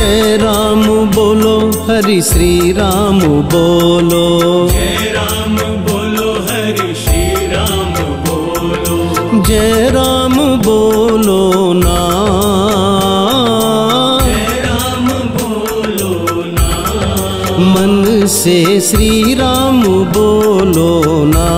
जय राम बोलो हरि श्री राम बोलो। जय राम बोलो हरि श्री राम बोलो। जय राम बोलो ना। राम बोलो ना। मन से श्री राम बोलो ना।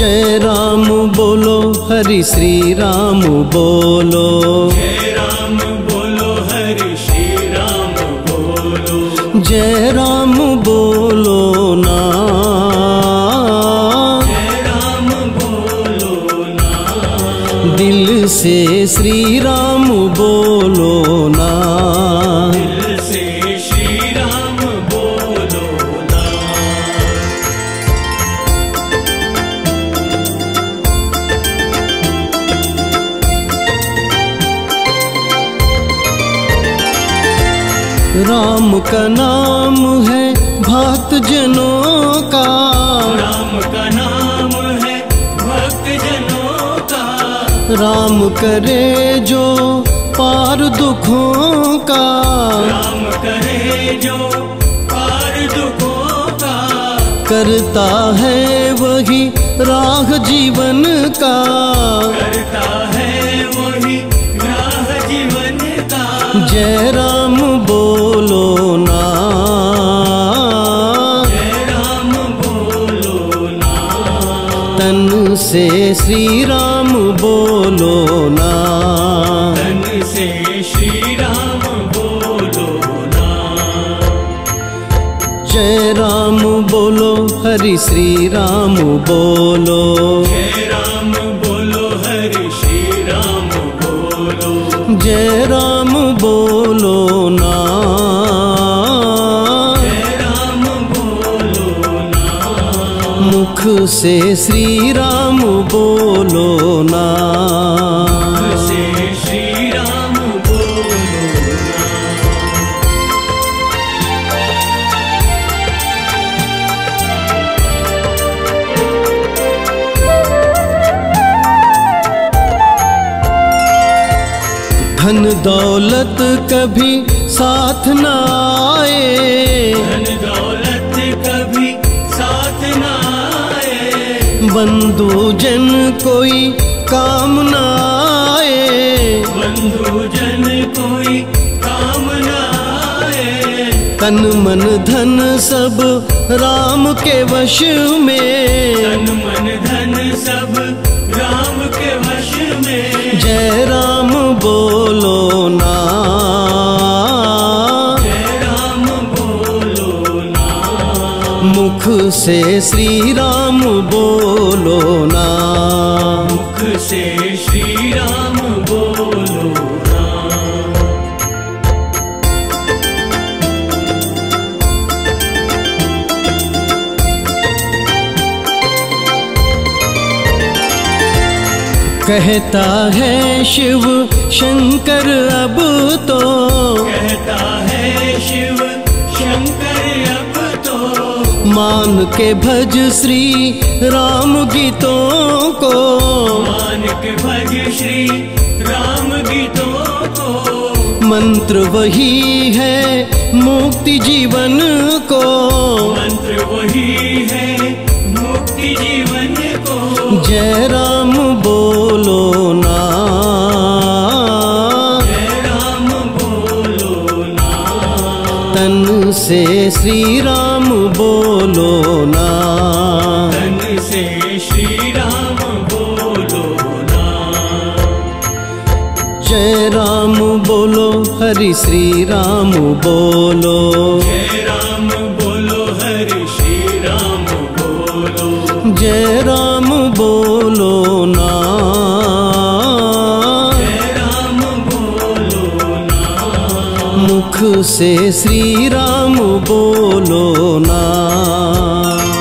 जय राम बोलो, हरि श्री राम बोलो। जय राम बोलो हरि श्री राम बोलो जय राम बोलो ना। दिल से श्री राम बोलो ना। राम का नाम है भक्त जनों का। राम का नाम है भक्त जनों का। राम करे जो पार दुखों का। राम करे जो पार दुखों का। करता है वही राह जीवन का। करता है वही राह जीवन का। जय राम तन से श्री राम बोलो ना। तन से श्री राम बोलो ना। जय राम बोलो हरि श्री राम बोलो। जय राम बोलो हरि श्री राम बोलो। जय राम मुख से श्री राम बोलो ना। से श्री राम बोलो धन दौलत कभी साथ न आए। धन दौलत बंधु जन कोई काम ना आए। बंधु जन कोई काम ना आए। तन मन धन सब राम के वश में। तन मन धन सब राम के वश में। जय मुख से श्री राम बोलो ना मुख से श्री राम बोलो ना कहता है शिव शंकर अब तो कहता है शिव शंकर अब मान के भज श्री राम गीतों को। मान के भज श्री राम गीतों को। मंत्र वही है मुक्ति जीवन को। मंत्र वही है मुक्ति जीवन को। जय राम तन से श्री राम बोलो ना। तन से श्री राम बोलो ना। जय राम बोलो हरि श्री राम बोलो। जय राम बोलो हरि श्री राम बोलो। जय राम बोलो। से श्री राम बोलो ना।